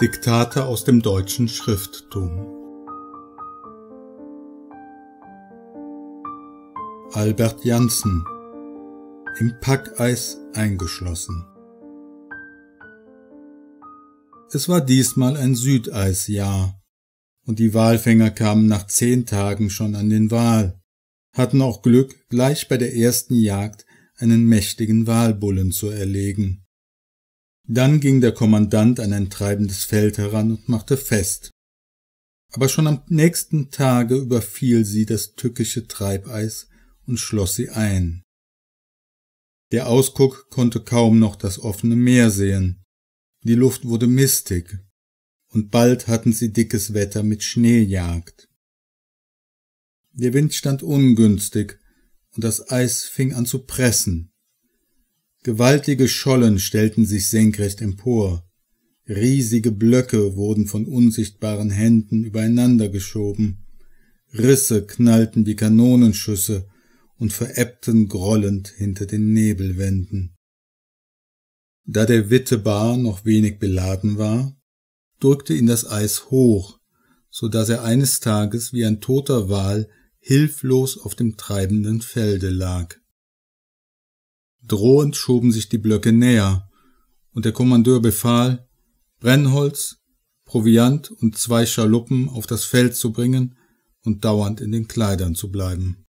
Diktate aus dem deutschen Schrifttum. Albert Janssen. Im Packeis eingeschlossen. Es war diesmal ein Südeisjahr, und die Walfänger kamen nach zehn Tagen schon an den Wal, hatten auch Glück, gleich bei der ersten Jagd einen mächtigen Walbullen zu erlegen. Dann ging der Kommandant an ein treibendes Feld heran und machte fest. Aber schon am nächsten Tage überfiel sie das tückische Treibeis und schloss sie ein. Der Ausguck konnte kaum noch das offene Meer sehen. Die Luft wurde mistig, und bald hatten sie dickes Wetter mit Schneejagd. Der Wind stand ungünstig, und das Eis fing an zu pressen. Gewaltige Schollen stellten sich senkrecht empor. Riesige Blöcke wurden von unsichtbaren Händen übereinander geschoben. Risse knallten wie Kanonenschüsse und verebbten grollend hinter den Nebelwänden. Da der Witte Bar noch wenig beladen war, drückte ihn das Eis hoch, so dass er eines Tages wie ein toter Wal hilflos auf dem treibenden Felde lag. Drohend schoben sich die Blöcke näher, und der Kommandeur befahl, Brennholz, Proviant und zwei Schaluppen auf das Feld zu bringen und dauernd in den Kleidern zu bleiben.